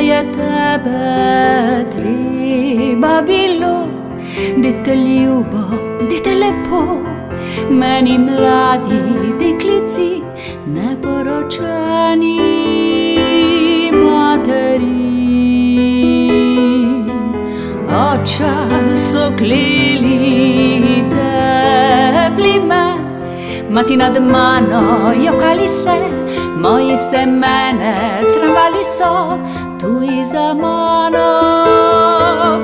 je tebe treba bilo, da te ljubo, da te lepo, meni mladi deklici, neporočeni materi. Oča so klili tepli me, mati nad mano jokali se, moji se mene sramvali so, tuji za mano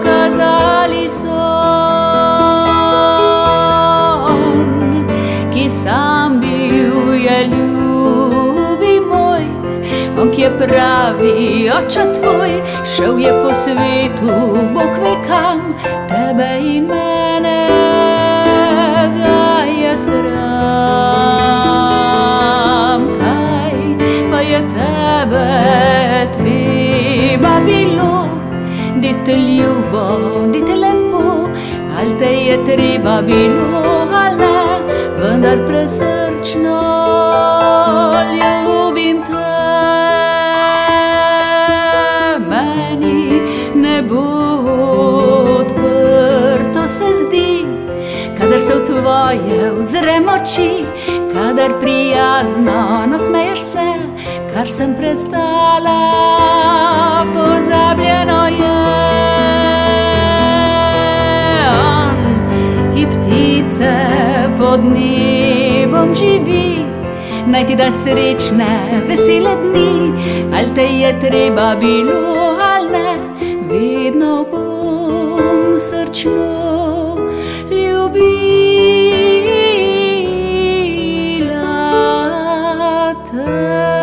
kazali so. Ki sam bil je ljubi moj, on ki je pravi oče tvoj, šel je po svetu, Bog ve kam, tebe in mene ga je sram. Kaj pa je tebe treba bilo, da te ljubo, da te lepo, ali te je treba bilo, ali ne, vendar presrčno ljubim te. Meni ne bo odprto, se zdi, kadar v tvoje vzrem oči, kadar prijazno nasmeješ se, kar sem prestala, ptice pod nebom živi. Naj ti da srečne, vesele dni, ali te je treba bilo ali ne, vedno bom srčno ljubila te.